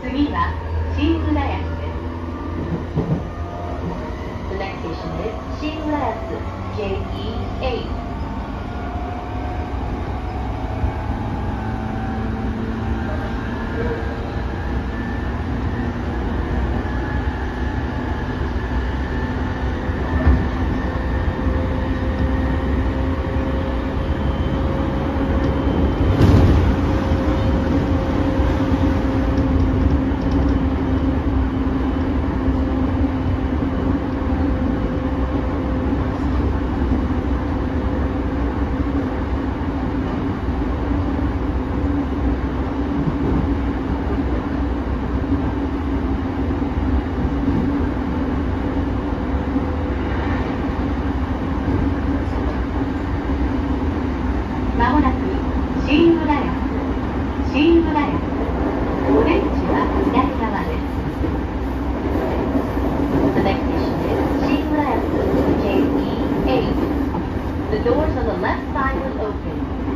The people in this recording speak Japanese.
次は新浦安です。The next station is 新浦安 JE8。line was open.